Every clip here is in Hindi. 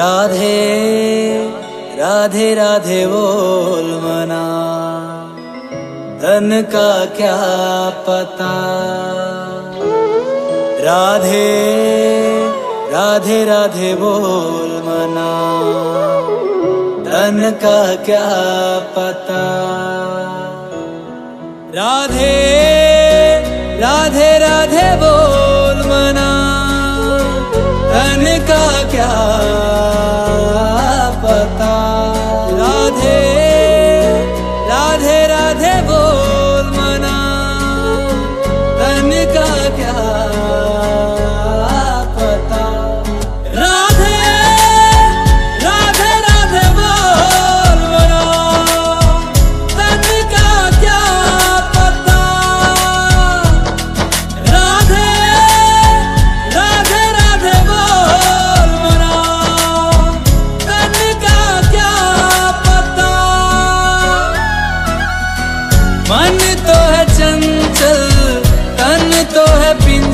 राधे राधे राधे बोल मना। धन का क्या पता? राधे राधे राधे बोल मना। धन का क्या पता? राधे राधे राधे बोल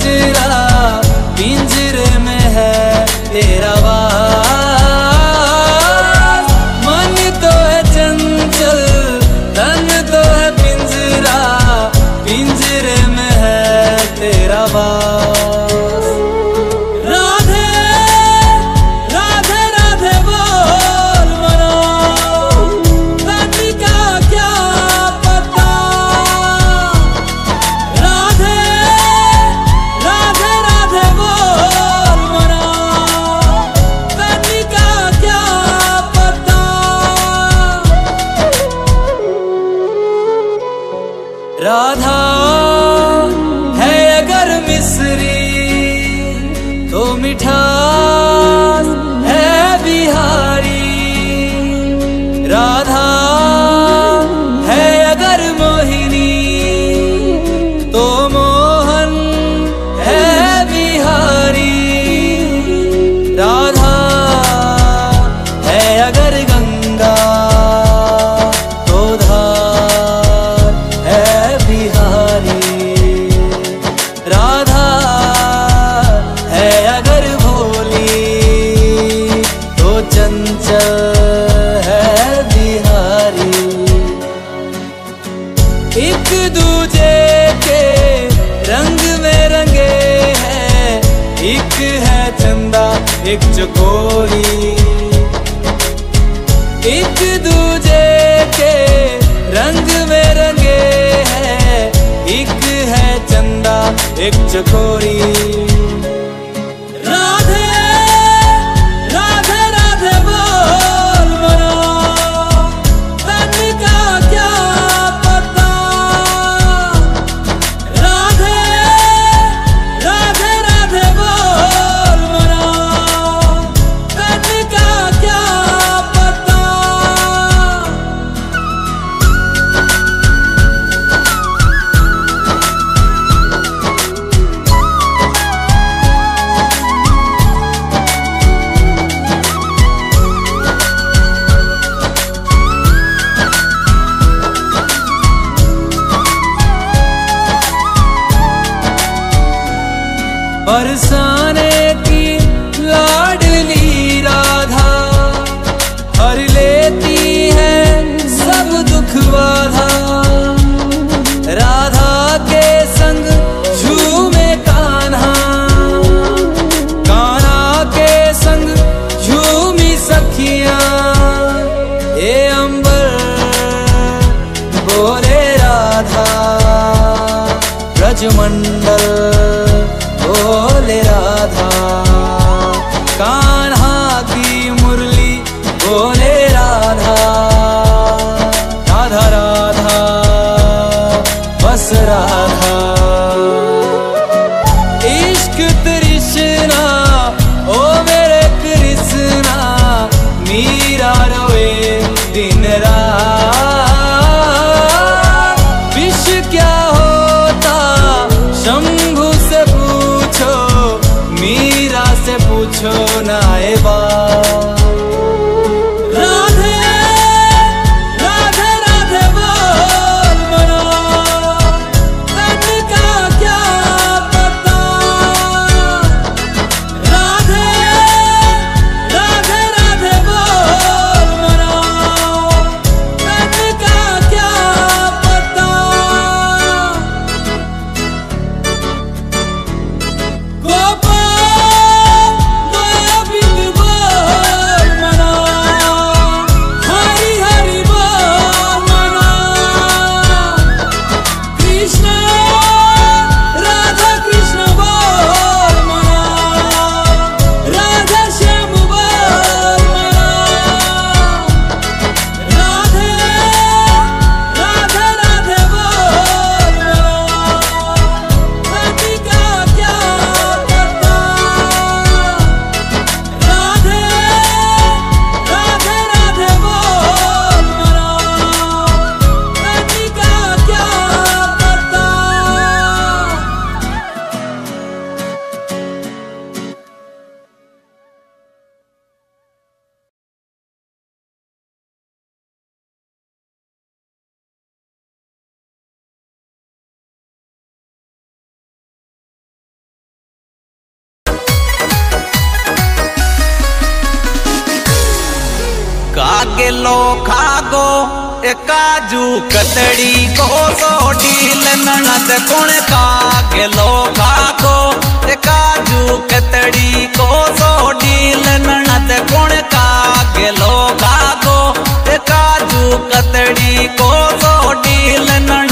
पिंजरा पिंजरे में है तेरा अगर गंगा तो धार है बिहारी। राधा है अगर भोली तो चंचल है बिहारी। एक दूजे के रंग में रंगे हैं, एक है चंदा, एक चकोरी। एक दूजे के रंग में रंगे हैं। एक है चंदा एक चकोरी। बरसाने की लाडली राधा। हर लेती है सब दुख बाधा। राधा के संग झूमे कान्हा। कान्हा के संग झूमी सखियाँ। ये अंबर, बोले राधा। ब्रजमंडल बोले राधा। कान्हा की मुरली बोले राधा। राधा राधा। बस राधा 묻혀 나의 밤 कागेलो खागो काजू कतड़ी को सो डील ननद कुण कागेलो खागो, ए काजू कतड़ी को सो डील ननद कुण कागेलो खागो, ए काजू कतड़ी को सो डील ननद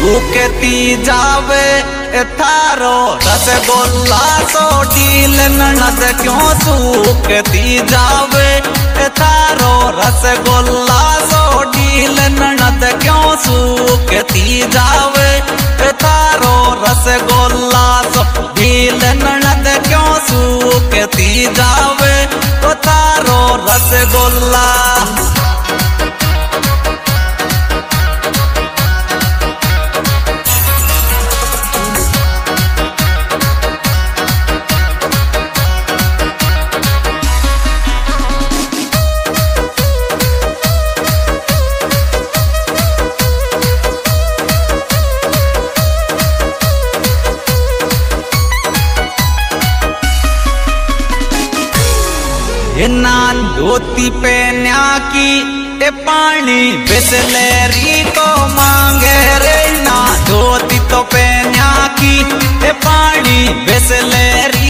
सूकती जावे थारो। रसगोल्ला सो डील ननद क्यों सूकती जावे? थारो। रसगोल्ला सो डील ननद क्यों सूकती जावे? थारो। नान धोती पे न्याकी ए पानी बिसलेरी को मांगे रे ना धोती तो पे न्याकी ए पानी बिसलेरी